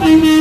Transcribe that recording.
Amen.